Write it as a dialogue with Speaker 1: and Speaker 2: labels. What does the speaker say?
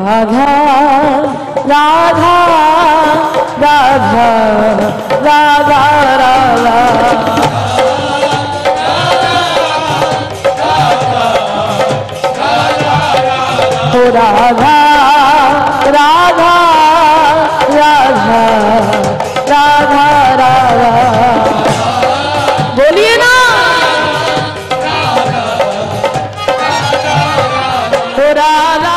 Speaker 1: राधा राधा राधा राधा राधा। हो राधा राधा राधा राधा राधा। बोलिए ना। हो राधा